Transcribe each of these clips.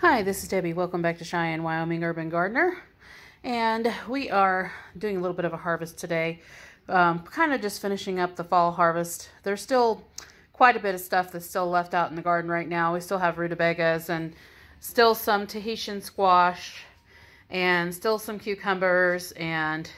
Hi, this is Debbie. Welcome back to Cheyenne, Wyoming Urban Gardener. And we are doing a little bit of a harvest today. Um, kind of just finishing up the fall harvest. There's still quite a bit of stuff that's still left out in the garden right now. We still have rutabagas and still some Tahitian squash and still some cucumbers and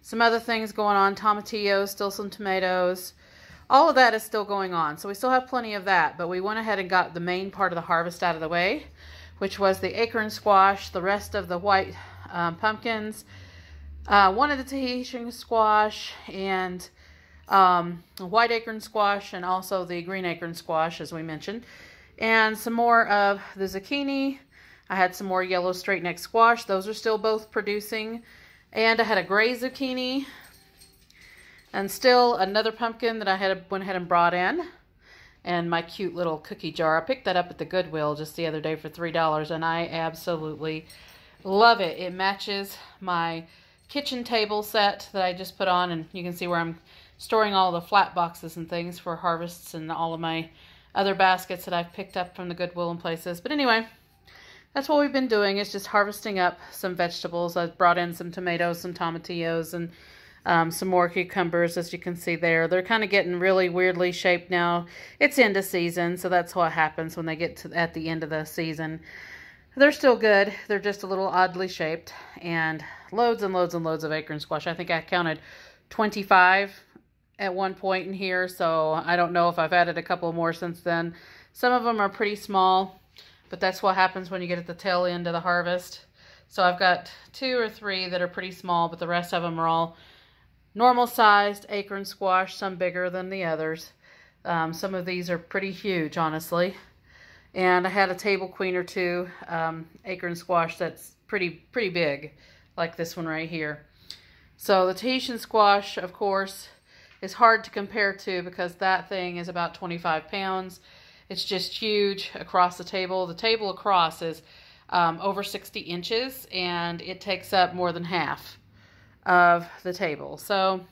some other things going on. Tomatillos, still some tomatoes. All of that is still going on. So we still have plenty of that, but we went ahead and got the main part of the harvest out of the way, which was the acorn squash, the rest of the white um, pumpkins, uh, one of the Tahitian squash, and um, white acorn squash, and also the green acorn squash, as we mentioned, and some more of the zucchini. I had some more yellow straight neck squash. Those are still both producing. And I had a gray zucchini and still another pumpkin that I had went ahead and brought in. And my cute little cookie jar. I picked that up at the Goodwill just the other day for $3 and I absolutely love it. It matches my kitchen table set that I just put on and you can see where I'm storing all the flat boxes and things for harvests and all of my other baskets that I've picked up from the Goodwill and places. But anyway, that's what we've been doing is just harvesting up some vegetables. I've brought in some tomatoes, some tomatillos, and um, some more cucumbers, as you can see there. They're kind of getting really weirdly shaped now. It's end of season, so that's what happens when they get to at the end of the season. They're still good. They're just a little oddly shaped. And loads and loads and loads of acorn squash. I think I counted 25 at one point in here, so I don't know if I've added a couple more since then. Some of them are pretty small, but that's what happens when you get at the tail end of the harvest. So I've got two or three that are pretty small, but the rest of them are all normal sized acorn squash, some bigger than the others. Um, some of these are pretty huge, honestly. And I had a table queen or two um, acorn squash that's pretty, pretty big, like this one right here. So the Tahitian squash, of course, is hard to compare to because that thing is about 25 pounds. It's just huge across the table. The table across is um, over 60 inches and it takes up more than half of the table. So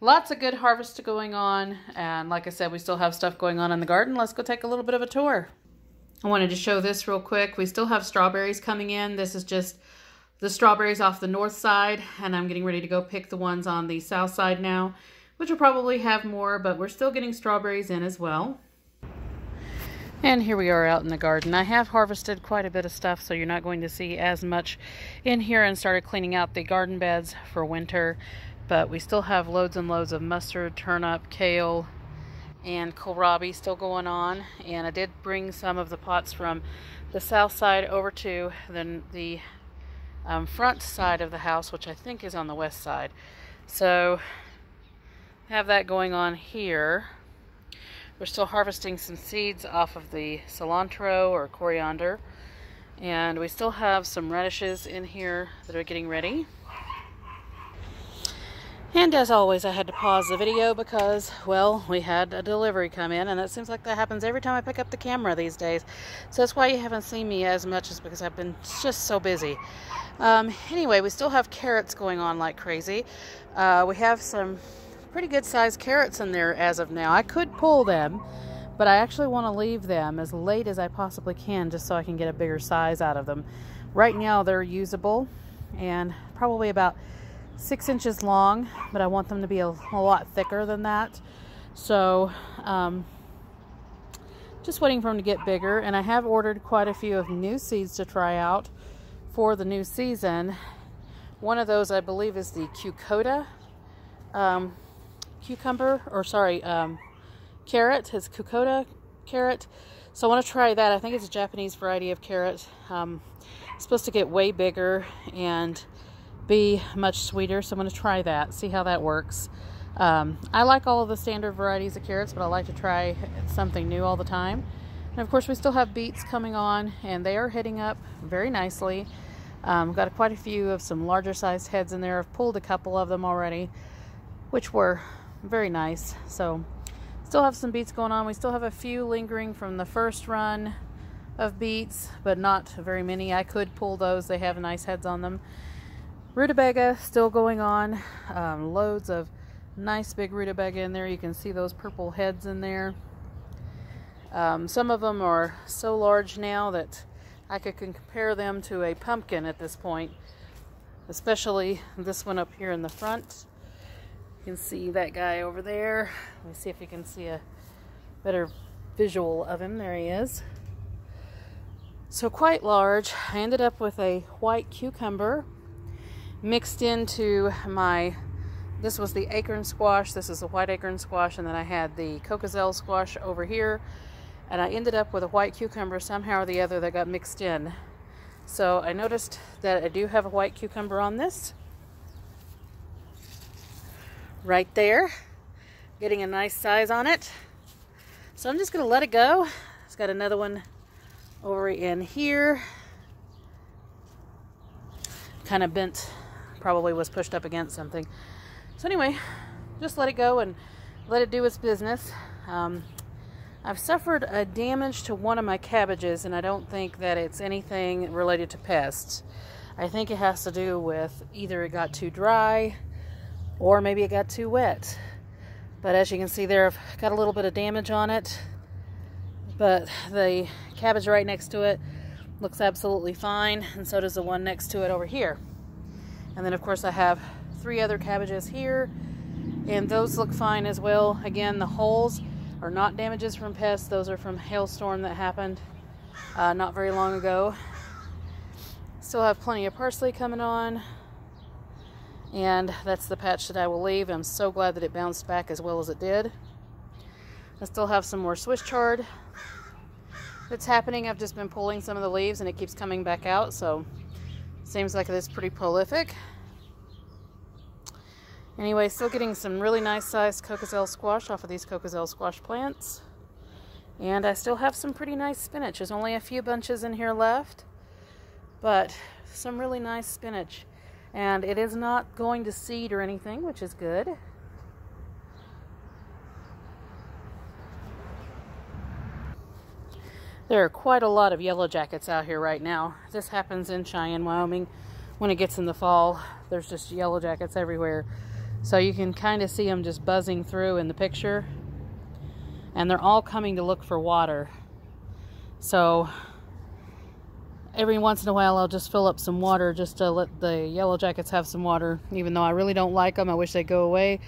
lots of good harvest going on. And like I said, we still have stuff going on in the garden. Let's go take a little bit of a tour. I wanted to show this real quick. We still have strawberries coming in. This is just the strawberries off the north side and I'm getting ready to go pick the ones on the south side now, which will probably have more, but we're still getting strawberries in as well. And here we are out in the garden. I have harvested quite a bit of stuff, so you're not going to see as much in here and started cleaning out the garden beds for winter. But we still have loads and loads of mustard, turnip, kale, and kohlrabi still going on. And I did bring some of the pots from the south side over to the, the um, front side of the house, which I think is on the west side. So have that going on here. We're still harvesting some seeds off of the cilantro or coriander. And we still have some radishes in here that are getting ready. And as always, I had to pause the video because, well, we had a delivery come in, and it seems like that happens every time I pick up the camera these days. So that's why you haven't seen me as much, is because I've been just so busy. Um, anyway, we still have carrots going on like crazy. Uh, we have some pretty good sized carrots in there as of now. I could pull them, but I actually want to leave them as late as I possibly can just so I can get a bigger size out of them. Right now they're usable and probably about six inches long, but I want them to be a, a lot thicker than that. So, um, just waiting for them to get bigger. And I have ordered quite a few of new seeds to try out for the new season. One of those, I believe, is the Cucota. Um, cucumber, or sorry, um, carrot, his Cucota carrot. So I want to try that. I think it's a Japanese variety of carrot. Um, it's supposed to get way bigger and be much sweeter. So I'm going to try that, see how that works. Um, I like all of the standard varieties of carrots, but I like to try something new all the time. And of course, we still have beets coming on, and they are hitting up very nicely. Um, got quite a few of some larger sized heads in there. I've pulled a couple of them already, which were very nice. So still have some beets going on. We still have a few lingering from the first run of beets, but not very many. I could pull those. They have nice heads on them. Rutabaga still going on. Um, loads of nice big rutabaga in there. You can see those purple heads in there. Um, some of them are so large now that I could compare them to a pumpkin at this point, especially this one up here in the front. Can see that guy over there. Let me see if you can see a better visual of him. There he is. So quite large. I ended up with a white cucumber mixed into my this was the acorn squash this is the white acorn squash and then I had the cocozelle squash over here and I ended up with a white cucumber somehow or the other that got mixed in so I noticed that I do have a white cucumber on this right there getting a nice size on it so I'm just gonna let it go it's got another one over in here kind of bent probably was pushed up against something. So anyway, just let it go and let it do its business. Um, I've suffered a damage to one of my cabbages, and I don't think that it's anything related to pests. I think it has to do with either it got too dry or maybe it got too wet. But as you can see there, I've got a little bit of damage on it. But the cabbage right next to it looks absolutely fine, and so does the one next to it over here. And then of course I have three other cabbages here and those look fine as well. Again, the holes are not damages from pests. Those are from hailstorm that happened uh, not very long ago. Still have plenty of parsley coming on. And that's the patch that I will leave. I'm so glad that it bounced back as well as it did. I still have some more Swiss chard that's happening. I've just been pulling some of the leaves and it keeps coming back out. So Seems like it's pretty prolific. Anyway, still getting some really nice sized cocozelle squash off of these cocozelle squash plants. And I still have some pretty nice spinach. There's only a few bunches in here left, but some really nice spinach. And it is not going to seed or anything, which is good. There are quite a lot of yellow jackets out here right now. This happens in Cheyenne, Wyoming. When it gets in the fall, there's just yellow jackets everywhere. So you can kind of see them just buzzing through in the picture. And they're all coming to look for water. So every once in a while I'll just fill up some water just to let the yellow jackets have some water. Even though I really don't like them, I wish they'd go away.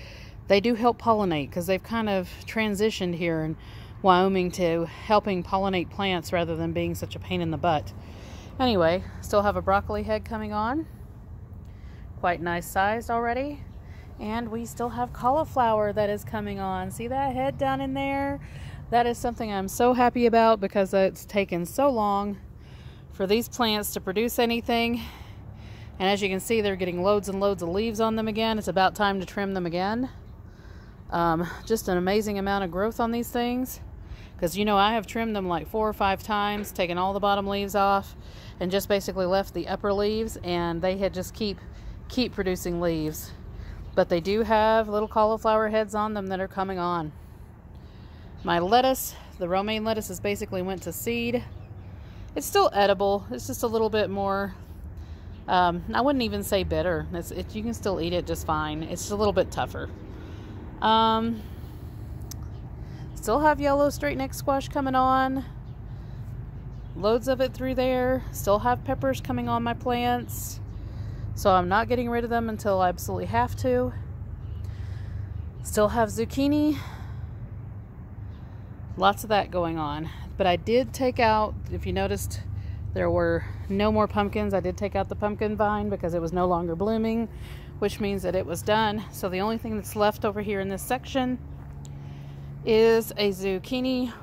They do help pollinate because they've kind of transitioned here in Wyoming to helping pollinate plants rather than being such a pain in the butt. Anyway, still have a broccoli head coming on. Quite nice sized already. And we still have cauliflower that is coming on. See that head down in there? That is something I'm so happy about because it's taken so long for these plants to produce anything. And as you can see, they're getting loads and loads of leaves on them again. It's about time to trim them again. Um, just an amazing amount of growth on these things because you know I have trimmed them like four or five times taken all the bottom leaves off and just basically left the upper leaves and they had just keep keep producing leaves but they do have little cauliflower heads on them that are coming on my lettuce the romaine lettuce is basically went to seed it's still edible it's just a little bit more um, I wouldn't even say bitter it's, it, you can still eat it just fine it's just a little bit tougher um, Still have yellow straight neck squash coming on. Loads of it through there. Still have peppers coming on my plants. So I'm not getting rid of them until I absolutely have to. Still have zucchini. Lots of that going on. But I did take out, if you noticed, there were no more pumpkins. I did take out the pumpkin vine because it was no longer blooming, which means that it was done. So the only thing that's left over here in this section is a zucchini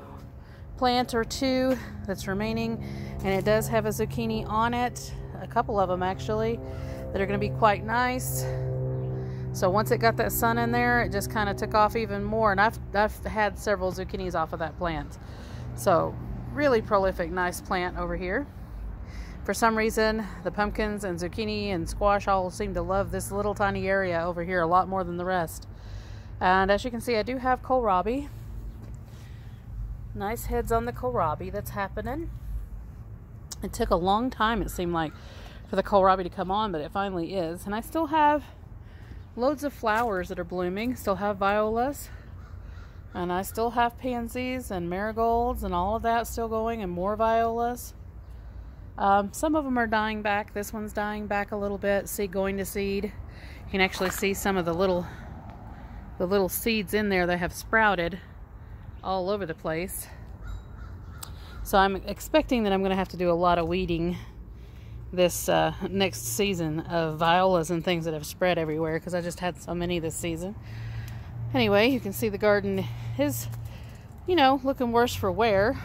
plant or two that's remaining and it does have a zucchini on it a couple of them actually that are going to be quite nice so once it got that sun in there it just kind of took off even more and I've, I've had several zucchinis off of that plant so really prolific nice plant over here for some reason the pumpkins and zucchini and squash all seem to love this little tiny area over here a lot more than the rest and as you can see, I do have kohlrabi. Nice heads on the kohlrabi that's happening. It took a long time, it seemed like, for the kohlrabi to come on, but it finally is. And I still have loads of flowers that are blooming. Still have violas. And I still have pansies and marigolds and all of that still going and more violas. Um, some of them are dying back. This one's dying back a little bit. Seed going to seed. You can actually see some of the little the little seeds in there that have sprouted all over the place. So I'm expecting that I'm going to have to do a lot of weeding this uh, next season of violas and things that have spread everywhere because I just had so many this season. Anyway, you can see the garden is, you know, looking worse for wear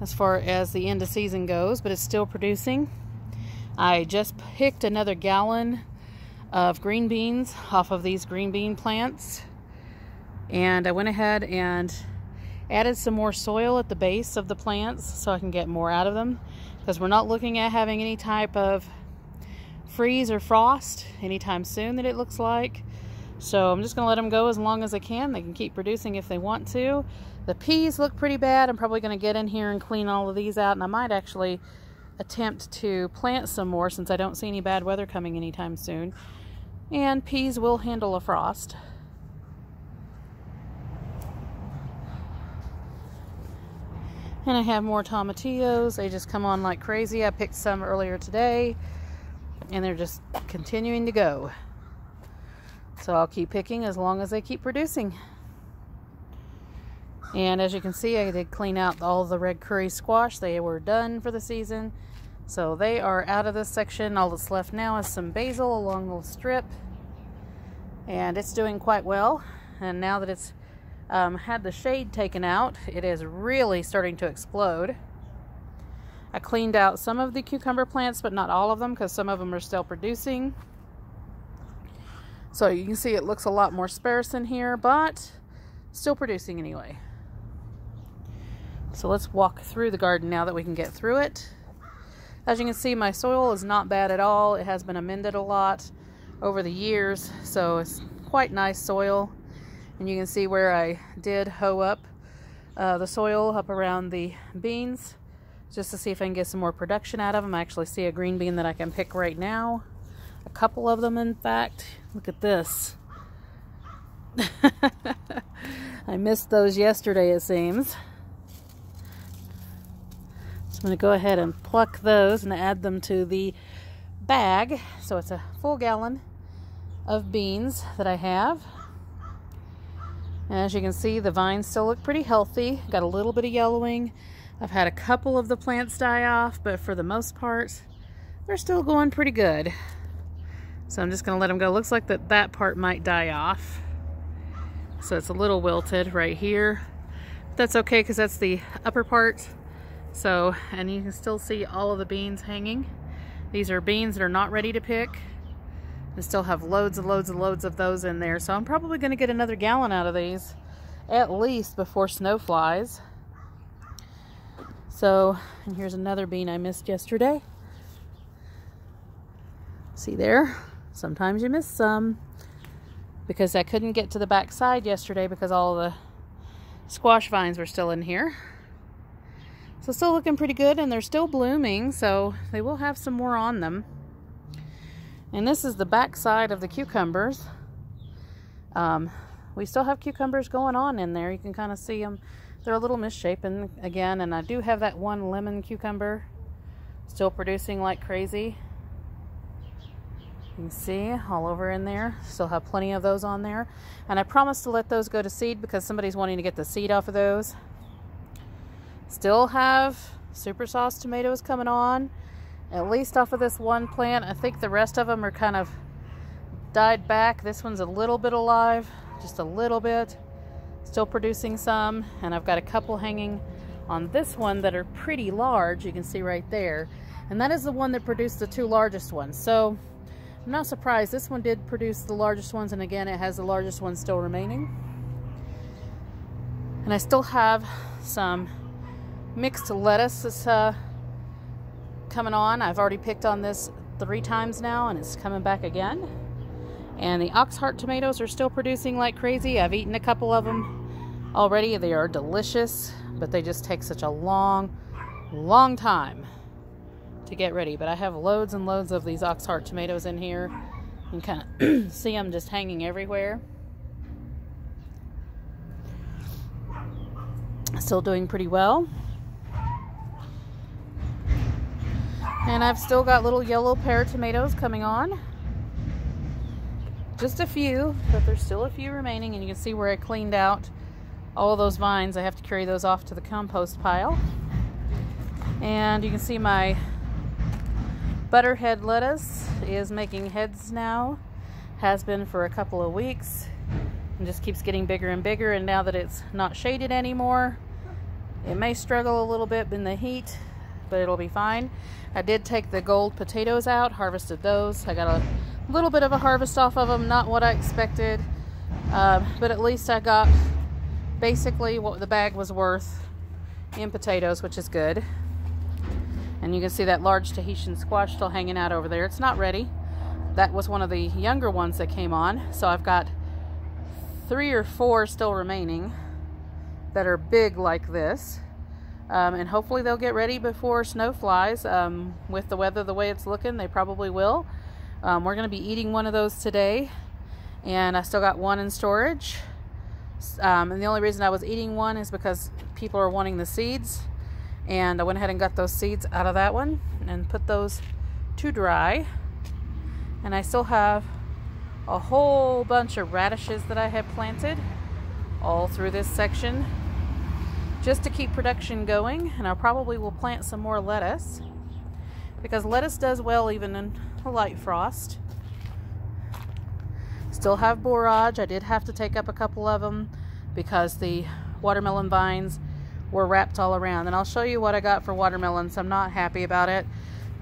as far as the end of season goes, but it's still producing. I just picked another gallon of green beans off of these green bean plants. And I went ahead and added some more soil at the base of the plants so I can get more out of them because we're not looking at having any type of freeze or frost anytime soon that it looks like. So I'm just going to let them go as long as I can. They can keep producing if they want to. The peas look pretty bad. I'm probably going to get in here and clean all of these out. And I might actually attempt to plant some more since I don't see any bad weather coming anytime soon. And peas will handle a frost. And I have more tomatillos. They just come on like crazy. I picked some earlier today. And they're just continuing to go. So I'll keep picking as long as they keep producing. And as you can see, I did clean out all the red curry squash. They were done for the season. So they are out of this section. All that's left now is some basil along the strip. And it's doing quite well. And now that it's um, had the shade taken out, it is really starting to explode. I cleaned out some of the cucumber plants, but not all of them because some of them are still producing. So you can see it looks a lot more sparse in here, but still producing anyway. So let's walk through the garden now that we can get through it. As you can see, my soil is not bad at all. It has been amended a lot over the years, so it's quite nice soil. And you can see where I did hoe up uh, the soil up around the beans just to see if I can get some more production out of them. I actually see a green bean that I can pick right now. Couple of them, in fact. Look at this. I missed those yesterday, it seems. So I'm going to go ahead and pluck those and add them to the bag. So it's a full gallon of beans that I have. And as you can see, the vines still look pretty healthy. Got a little bit of yellowing. I've had a couple of the plants die off, but for the most part, they're still going pretty good. So I'm just going to let them go. Looks like that, that part might die off. So it's a little wilted right here. That's okay because that's the upper part. So, and you can still see all of the beans hanging. These are beans that are not ready to pick. I still have loads and loads and loads of those in there. So I'm probably going to get another gallon out of these at least before snow flies. So, and here's another bean I missed yesterday. See there? Sometimes you miss some because I couldn't get to the back side yesterday because all the squash vines were still in here. So still looking pretty good and they're still blooming, so they will have some more on them. And this is the back side of the cucumbers. Um, we still have cucumbers going on in there. You can kind of see them. They're a little misshapen again, and I do have that one lemon cucumber still producing like crazy. You can see all over in there. Still have plenty of those on there. And I promised to let those go to seed because somebody's wanting to get the seed off of those. Still have super sauce tomatoes coming on, at least off of this one plant. I think the rest of them are kind of died back. This one's a little bit alive, just a little bit. Still producing some, and I've got a couple hanging on this one that are pretty large. You can see right there. And that is the one that produced the two largest ones. So I'm not surprised. This one did produce the largest ones, and again, it has the largest ones still remaining. And I still have some mixed lettuce is uh, coming on. I've already picked on this three times now and it's coming back again. And the Oxheart tomatoes are still producing like crazy. I've eaten a couple of them already. They are delicious, but they just take such a long, long time to get ready. But I have loads and loads of these Oxheart tomatoes in here. You can kind of see them just hanging everywhere. Still doing pretty well. And I've still got little yellow pear tomatoes coming on. Just a few, but there's still a few remaining. And you can see where I cleaned out all those vines. I have to carry those off to the compost pile. And you can see my butterhead lettuce is making heads now. Has been for a couple of weeks. And just keeps getting bigger and bigger. And now that it's not shaded anymore, it may struggle a little bit in the heat, but it'll be fine. I did take the gold potatoes out, harvested those. I got a little bit of a harvest off of them, not what I expected, uh, but at least I got basically what the bag was worth in potatoes, which is good. And you can see that large Tahitian squash still hanging out over there. It's not ready. That was one of the younger ones that came on. So I've got three or four still remaining that are big like this. Um, and hopefully they'll get ready before snow flies. Um, with the weather the way it's looking, they probably will. Um, we're going to be eating one of those today, and I still got one in storage. Um, and the only reason I was eating one is because people are wanting the seeds, and I went ahead and got those seeds out of that one and put those to dry. And I still have a whole bunch of radishes that I have planted all through this section just to keep production going. And I probably will plant some more lettuce because lettuce does well even in a light frost. Still have borage. I did have to take up a couple of them because the watermelon vines were wrapped all around. And I'll show you what I got for watermelons. I'm not happy about it,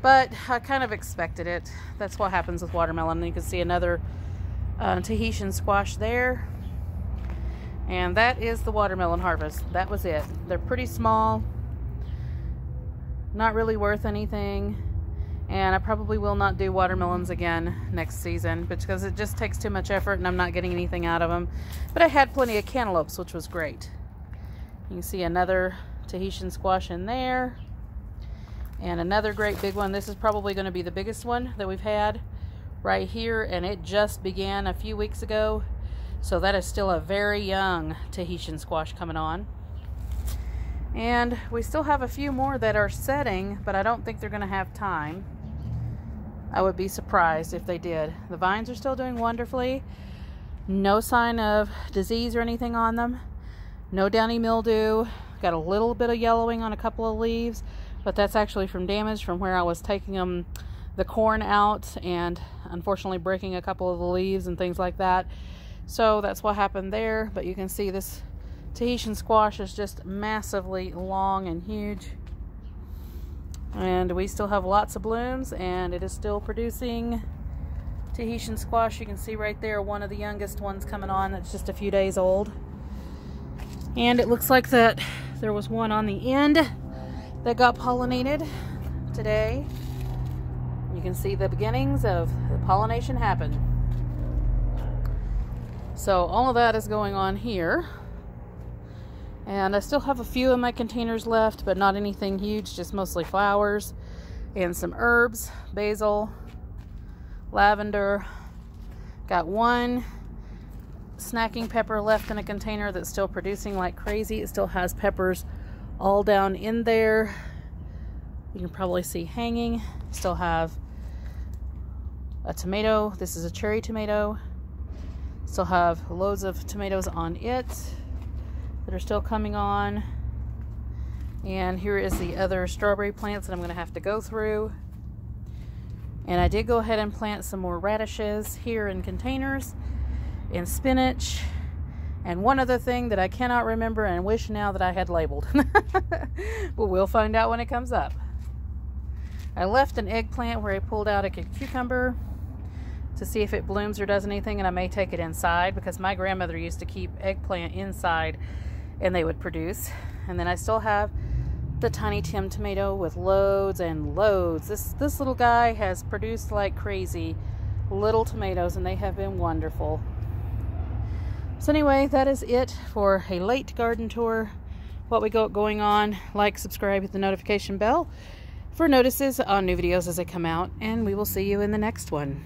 but I kind of expected it. That's what happens with watermelon. And You can see another uh, Tahitian squash there. And that is the watermelon harvest. That was it. They're pretty small. Not really worth anything. And I probably will not do watermelons again next season because it just takes too much effort and I'm not getting anything out of them. But I had plenty of cantaloupes, which was great. You can see another Tahitian squash in there. And another great big one. This is probably going to be the biggest one that we've had right here. And it just began a few weeks ago. So that is still a very young Tahitian squash coming on. And we still have a few more that are setting, but I don't think they're going to have time. I would be surprised if they did. The vines are still doing wonderfully. No sign of disease or anything on them. No downy mildew. Got a little bit of yellowing on a couple of leaves, but that's actually from damage from where I was taking them the corn out and unfortunately breaking a couple of the leaves and things like that. So that's what happened there. But you can see this Tahitian squash is just massively long and huge. And we still have lots of blooms and it is still producing Tahitian squash. You can see right there one of the youngest ones coming on that's just a few days old. And it looks like that there was one on the end that got pollinated today. You can see the beginnings of the pollination happen. So all of that is going on here. And I still have a few in my containers left, but not anything huge, just mostly flowers and some herbs, basil, lavender. Got one snacking pepper left in a container that's still producing like crazy. It still has peppers all down in there. You can probably see hanging. Still have a tomato. This is a cherry tomato. Still have loads of tomatoes on it that are still coming on. And here is the other strawberry plants that I'm going to have to go through. And I did go ahead and plant some more radishes here in containers and spinach. And one other thing that I cannot remember and wish now that I had labeled. but we'll find out when it comes up. I left an eggplant where I pulled out a cucumber to see if it blooms or does anything and I may take it inside because my grandmother used to keep eggplant inside and they would produce. And then I still have the tiny Tim tomato with loads and loads. This this little guy has produced like crazy little tomatoes and they have been wonderful. So anyway, that is it for a late garden tour. What we got going on, like, subscribe, hit the notification bell for notices on new videos as they come out, and we will see you in the next one.